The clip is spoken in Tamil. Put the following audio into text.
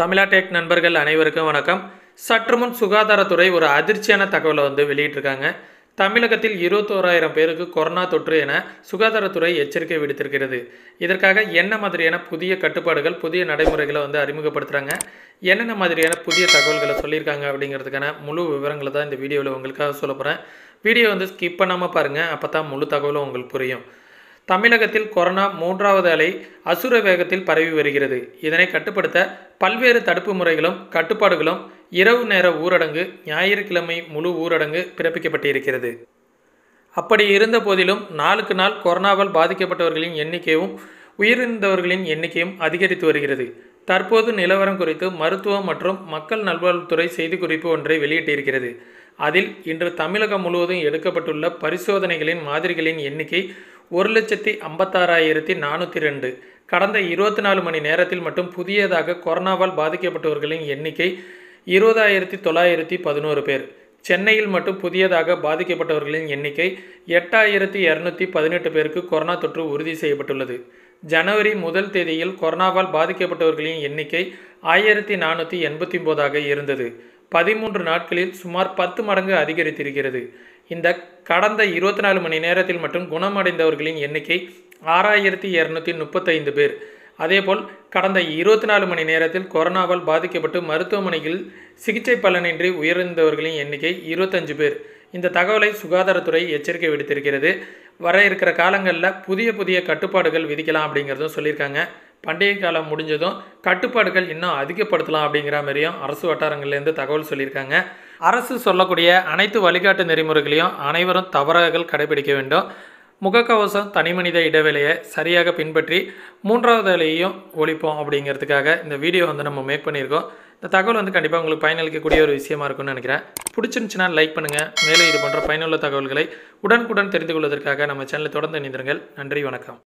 தமிழா டெக் நண்பர்கள் அனைவருக்கும் வணக்கம். சற்று முன் சுகாதாரத்துறை ஒரு அதிர்ச்சியான தகவலை வந்து வெளியிட்டிருக்காங்க. தமிழகத்தில் இருபத்தோராயிரம் பேருக்கு கொரோனா தொற்று என சுகாதாரத்துறை எச்சரிக்கை விடுத்திருக்கிறது. இதற்காக என்ன மாதிரியான புதிய கட்டுப்பாடுகள் புதிய நடைமுறைகளை வந்து அறிமுகப்படுத்துகிறாங்க என்னென்ன மாதிரியான புதிய தகவல்களை சொல்லியிருக்காங்க அப்படிங்கிறதுக்கான முழு விவரங்களை தான் இந்த வீடியோவில் உங்களுக்காக சொல்ல போகிறேன் வீடியோ வந்து ஸ்கிப் பண்ணாமல் பாருங்கள் அப்போ தான் முழு தகவலும் உங்களுக்கு புரியும். தமிழகத்தில் கொரோனா மூன்றாவது அலை அசுர வேகத்தில் பரவி வருகிறது. இதனை கட்டுப்படுத்த பல்வேறு தடுப்பு முறைகளும் கட்டுப்பாடுகளும் இரவு நேர ஊரடங்கு ஞாயிற்றுக்கிழமை முழு ஊரடங்கு பிறப்பிக்கப்பட்டிருக்கிறது. அப்படி இருந்த போதிலும் நாளுக்கு நாள் கொரோனாவால் பாதிக்கப்பட்டவர்களின் எண்ணிக்கையும் உயிரிழந்தவர்களின் எண்ணிக்கையும் அதிகரித்து வருகிறது. தற்போது நிலவரம் குறித்து மருத்துவம் மற்றும் மக்கள் நல்வாழ்வுத்துறை செய்திக்குறிப்பு ஒன்றை வெளியிட்டிருக்கிறது. அதில் இன்று தமிழகம் முழுவதும் எடுக்கப்பட்டுள்ள பரிசோதனைகளின் மாதிரிகளின் எண்ணிக்கை ஒரு லட்சத்தி ஐம்பத்தாறாயிரத்தி நானூற்றி ரெண்டு. கடந்த இருபத்தி நாலு மணி நேரத்தில் மட்டும் புதியதாக கொரோனாவால் பாதிக்கப்பட்டவர்களின் எண்ணிக்கை இருபதாயிரத்தி தொள்ளாயிரத்தி பதினோரு பேர். சென்னையில் மட்டும் புதியதாக பாதிக்கப்பட்டவர்களின் எண்ணிக்கை எட்டாயிரத்தி இரநூத்தி பதினெட்டு பேருக்கு கொரோனா தொற்று உறுதி செய்யப்பட்டுள்ளது. ஜனவரி முதல் தேதியில் கொரோனாவால் பாதிக்கப்பட்டவர்களின் எண்ணிக்கை ஆயிரத்தி நானூற்றி எண்பத்தி ஒன்பதாக இருந்தது. பதிமூன்று நாட்களில் சுமார் பத்து மடங்கு அதிகரித்திருக்கிறது. இந்த கடந்த இருபத்தி நாலு மணி நேரத்தில் மட்டும் குணமடைந்தவர்களின் எண்ணிக்கை ஆறாயிரத்தி இரநூத்தி முப்பத்தைந்து பேர். அதேபோல் கடந்த இருபத்தி நாலு மணி நேரத்தில் கொரோனாவால் பாதிக்கப்பட்டு மருத்துவமனையில் சிகிச்சை பலனின்றி உயர்ந்தவர்களின் எண்ணிக்கை இருபத்தஞ்சு பேர். இந்த தகவலை சுகாதாரத்துறை எச்சரிக்கை விடுத்திருக்கிறது. வர இருக்கிற காலங்களில் புதிய புதிய கட்டுப்பாடுகள் விதிக்கலாம் அப்படிங்கிறதும் சொல்லியிருக்காங்க. பண்டிகை காலம் முடிஞ்சதும் கட்டுப்பாடுகள் இன்னும் அதிகப்படுத்தலாம் அப்படிங்கிற மாதிரியும் அரசு வட்டாரங்கள்லேருந்து தகவல் சொல்லியிருக்காங்க. அரசு சொல்லக்கூடிய அனைத்து வழிகாட்டு நெறிமுறைகளையும் அனைவரும் தவறாக கடைபிடிக்க வேண்டும். முகக்கவசம் தனிமனித இடைவெளியை சரியாக பின்பற்றி மூன்றாவது அலையையும் ஒழிப்போம் அப்படிங்கிறதுக்காக இந்த வீடியோ வந்து நம்ம மேக் பண்ணியிருக்கோம். இந்த தகவல் வந்து கண்டிப்பாக உங்களுக்கு பயனளிக்கக்கூடிய ஒரு விஷயமா இருக்கும்னு நினைக்கிறேன். பிடிச்சிருந்துச்சுன்னா லைக் பண்ணுங்கள் மேலும் இது போன்ற பயனுள்ள தகவல்களை உடனுக்குடன் தெரிந்து கொள்வதற்காக நம்ம சேனலை தொடர்ந்து இணைந்திருங்கள். நன்றி வணக்கம்.